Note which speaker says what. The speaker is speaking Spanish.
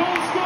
Speaker 1: James